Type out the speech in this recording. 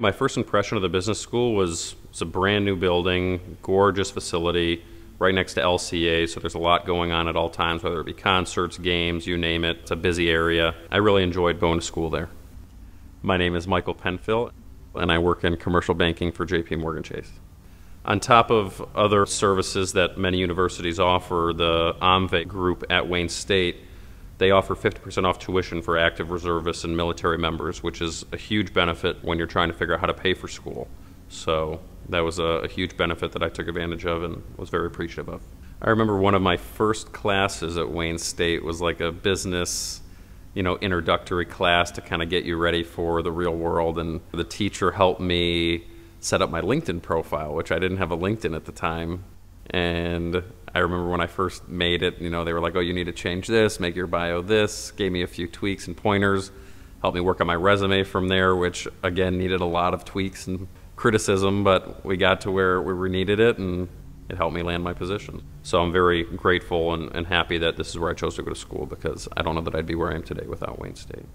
My first impression of the business school was it's a brand new building, gorgeous facility, right next to LCA, so there's a lot going on at all times, whether it be concerts, games, you name it. It's a busy area. I really enjoyed going to school there. My name is Michael Penfil, and I work in commercial banking for JP Morgan Chase. On top of other services that many universities offer, the OMVE group at Wayne State, they offer 50% off tuition for active reservists and military members, which is a huge benefit when you're trying to figure out how to pay for school. So that was a, a huge benefit that I took advantage of and was very appreciative of. I remember one of my first classes at Wayne State was like a business you know, introductory class to kind of get you ready for the real world. And the teacher helped me set up my LinkedIn profile, which I didn't have a LinkedIn at the time. And I remember when I first made it, you know, they were like, oh, you need to change this, make your bio this, gave me a few tweaks and pointers, helped me work on my resume from there, which again needed a lot of tweaks and criticism, but we got to where we needed it and it helped me land my position. So I'm very grateful and, and happy that this is where I chose to go to school because I don't know that I'd be where I am today without Wayne State.